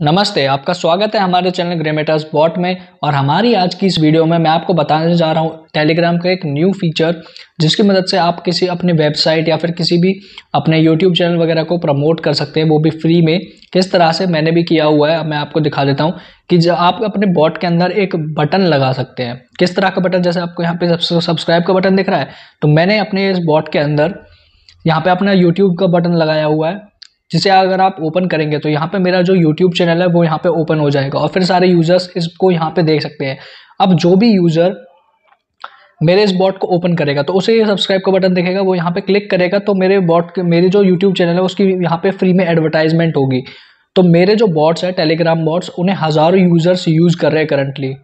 नमस्ते, आपका स्वागत है हमारे चैनल ग्रेमेटर्स बॉट में और हमारी आज की इस वीडियो में मैं आपको बताने जा रहा हूँ टेलीग्राम का एक न्यू फीचर जिसकी मदद से आप किसी अपने वेबसाइट या फिर किसी भी अपने यूट्यूब चैनल वगैरह को प्रमोट कर सकते हैं, वो भी फ्री में। किस तरह से मैंने भी किया हुआ है मैं आपको दिखा देता हूँ कि जब आप अपने बॉट के अंदर एक बटन लगा सकते हैं। किस तरह का बटन जैसे आपको यहाँ पे सब्सक्राइब का बटन दिख रहा है तो मैंने अपने इस बॉट के अंदर यहाँ पे अपना यूट्यूब का बटन लगाया हुआ है। जिसे अगर आप ओपन करेंगे तो यहाँ पे मेरा जो यूट्यूब चैनल है, वो यहाँ पे ओपन हो जाएगा। और फिर सारे यूज़र्स इसको यहाँ पे देख सकते हैं। अब जो भी यूज़र मेरे इस बॉट को ओपन करेगा तो उसे सब्सक्राइब का बटन दिखेगा, वो यहाँ पे क्लिक करेगा तो मेरे बॉट मेरे जो यूट्यूब चैनल है, उसकी यहाँ पे फ्री में एडवर्टाइजमेंट होगी। तो मेरे जो बॉट्स है टेलीग्राम बॉट्स उन्हें हज़ारों यूज़र्स यूज़ कर रहे हैं करंटली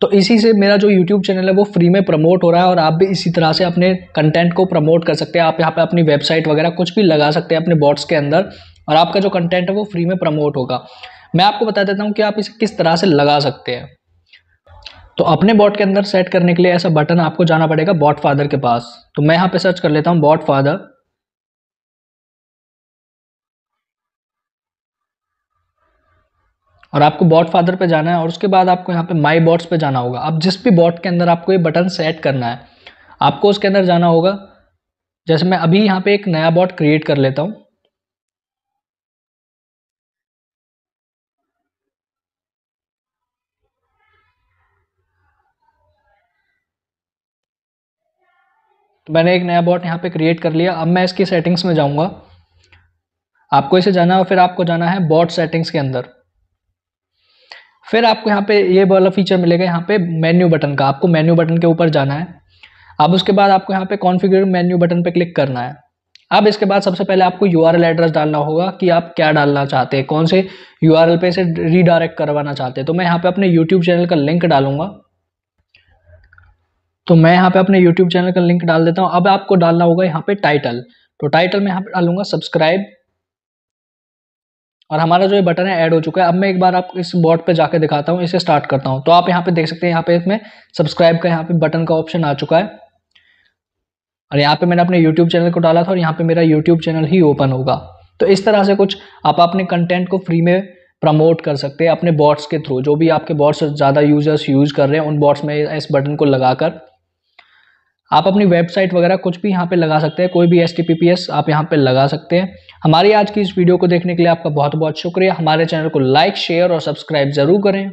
तो इसी से मेरा जो यूट्यूब चैनल है, वो फ्री में प्रमोट हो रहा है और आप भी इसी तरह से अपने कंटेंट को प्रमोट कर सकते हैं। आप यहाँ पे अपनी वेबसाइट वगैरह कुछ भी लगा सकते हैं अपने बॉट्स के अंदर और आपका जो कंटेंट है, वो फ्री में प्रमोट होगा। मैं आपको बता देता हूँ कि आप इसे किस तरह से लगा सकते हैं। तो अपने बॉट के अंदर सेट करने के लिए ऐसा बटन आपको जाना पड़ेगा बॉट फादर के पास। तो मैं यहाँ पे सर्च कर लेता हूँ बॉट फादर और आपको बॉट फादर पे जाना है और उसके बाद आपको यहाँ पे माई बॉट्स पे जाना होगा। अब जिस भी बॉट के अंदर आपको ये बटन सेट करना है, आपको उसके अंदर जाना होगा। जैसे मैं अभी यहाँ पे एक नया बॉट क्रिएट कर लेता हूँ। तो मैंने एक नया बॉट यहाँ पे क्रिएट कर लिया। अब मैं इसकी सेटिंग्स में जाऊँगा। आपको इसे जाना है और फिर आपको जाना है बॉट सेटिंग्स के अंदर। फिर आपको यहाँ पे ये वाला फीचर मिलेगा यहाँ पे मेन्यू बटन का। आपको मेन्यू बटन के ऊपर जाना है। अब उसके बाद आपको यहाँ पे कॉन्फ़िगर मेन्यू बटन पे क्लिक करना है। अब इसके बाद सबसे पहले आपको यूआरएल एड्रेस डालना होगा कि आप क्या डालना चाहते हैं, कौन से यूआरएल पे से रीडायरेक्ट करवाना चाहते हैं। तो मैं यहाँ पे अपने यूट्यूब चैनल का लिंक डालूँगा। तो मैं यहाँ पे अपने यूट्यूब चैनल का लिंक डाल देता हूँ। अब आपको डालना होगा यहाँ पे टाइटल तो टाइटल में यहाँ पे डालूँगा सब्सक्राइब और हमारा जो ये बटन है ऐड हो चुका है। अब मैं एक बार आप इस बॉट पे जाके दिखाता हूँ, इसे स्टार्ट करता हूँ। तो आप यहाँ पे देख सकते हैं, यहाँ पे इसमें सब्सक्राइब का यहाँ पे बटन का ऑप्शन आ चुका है। और यहाँ पे मैंने अपने यूट्यूब चैनल को डाला था और यहाँ पे मेरा यूट्यूब चैनल ही ओपन होगा। तो इस तरह से कुछ आप अपने कंटेंट को फ्री में प्रमोट कर सकते हैं अपने बॉट्स के थ्रू जो भी आपके बॉट्स ज़्यादा यूज़र्स यूज़ कर रहे हैं, उन बॉट्स में इस बटन को लगाकर। आप अपनी वेबसाइट वगैरह कुछ भी यहाँ पे लगा सकते हैं, कोई भी एसटीपीपीएस आप यहाँ पे लगा सकते हैं। हमारी आज की इस वीडियो को देखने के लिए आपका बहुत बहुत शुक्रिया। हमारे चैनल को लाइक शेयर और सब्सक्राइब ज़रूर करें।